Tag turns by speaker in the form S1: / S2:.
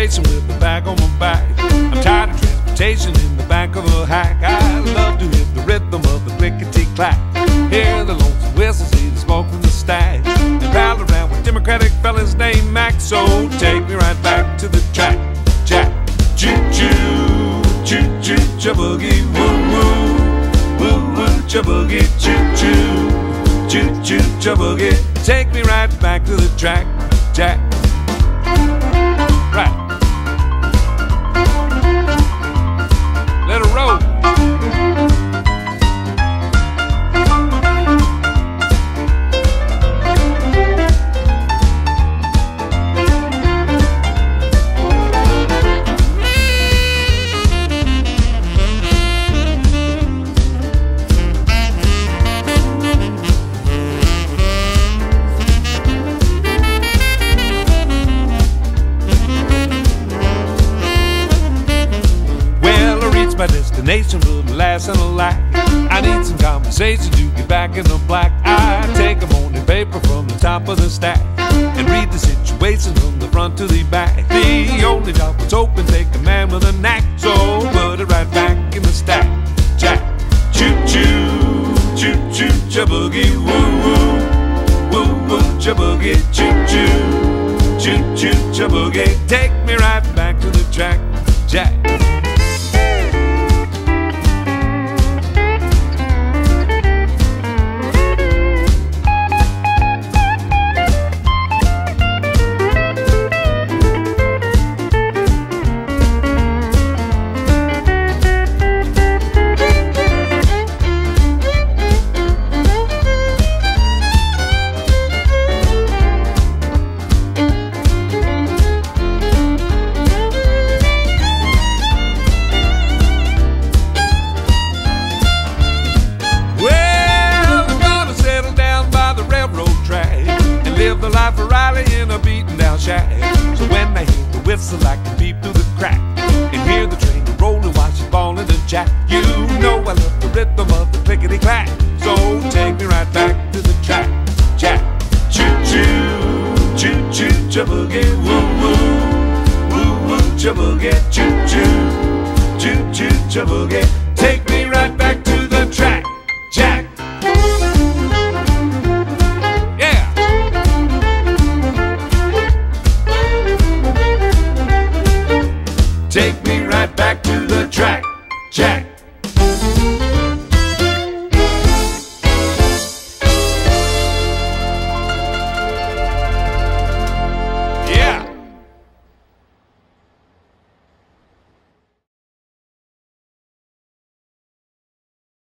S1: on my back. I'm tired of transportation in the back of a hack. I love to hit the rhythm of the clickety clack. Hear the lonesome whistle, see the smoke from the stash. And pal around with Democratic fellas named Mac. So take me right back to the track. Jack, choo choo, choo choo, cha boogie, woo woo, woo woo, cha boogie, choo choo, choo choo, cha boogie. Take me right back to the track. Jack. Right. Reached my destination, but last and lack. I need some conversation to get back in the black. I take a morning paper from the top of the stack and read the situation from the front to the back. The only job that's open, take a man with a knack. So oh, put it right back in the stack. Jack, choo choo, choo choo, cha boogie, woo woo, woo woo, cha boogie, choo choo, choo choo, cha boogie. Take me right back to the track. Jack. A beaten down shack. So when I hear the whistle, I can peep through the crack and hear the train rolling while she's falling to jack. You know I love the rhythm of the clickety clack. So take me right back to the track, Jack. Choo choo, choo choo, cha boogie, woo woo, woo woo, cha boogie, choo choo, choo choo, cha boogie. Take me right right back to the track, Jack.